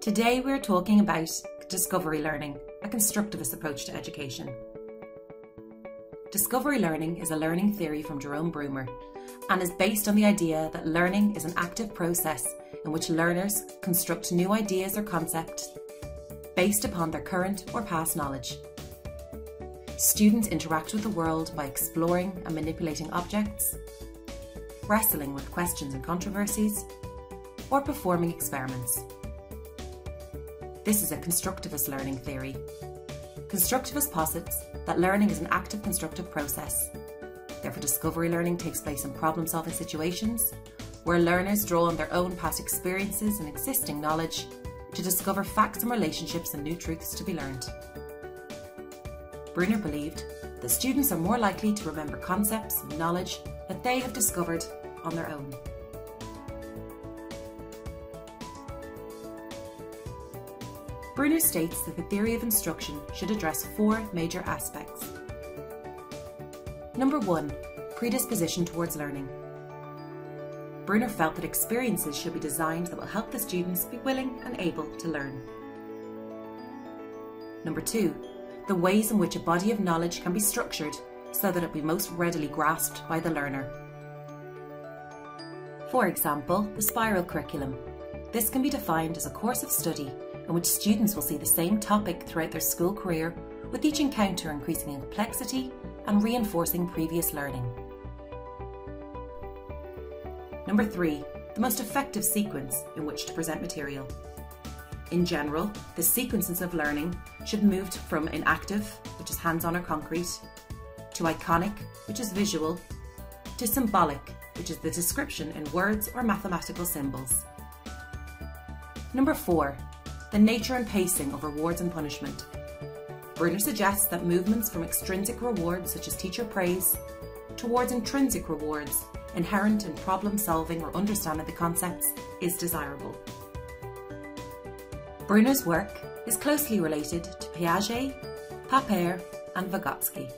Today we're talking about discovery learning, a constructivist approach to education. Discovery learning is a learning theory from Jerome Bruner and is based on the idea that learning is an active process in which learners construct new ideas or concepts based upon their current or past knowledge. Students interact with the world by exploring and manipulating objects, wrestling with questions and controversies, or performing experiments. This is a constructivist learning theory. Constructivist posits that learning is an active constructive process. Therefore, discovery learning takes place in problem solving situations where learners draw on their own past experiences and existing knowledge to discover facts and relationships and new truths to be learned. Bruner believed that students are more likely to remember concepts and knowledge that they have discovered on their own. Bruner states that the theory of instruction should address four major aspects. Number one, predisposition towards learning. Bruner felt that experiences should be designed that will help the students be willing and able to learn. Number two, the ways in which a body of knowledge can be structured so that it be most readily grasped by the learner. For example, the spiral curriculum. This can be defined as a course of study in which students will see the same topic throughout their school career, with each encounter increasing in complexity and reinforcing previous learning. Number three, the most effective sequence in which to present material. In general, the sequences of learning should move from enactive, which is hands-on or concrete, to iconic, which is visual, to symbolic, which is the description in words or mathematical symbols. Number four, the nature and pacing of rewards and punishment. Bruner suggests that movements from extrinsic rewards, such as teacher praise, towards intrinsic rewards, inherent in problem solving or understanding the concepts, is desirable. Bruner's work is closely related to Piaget, Papert, and Vygotsky.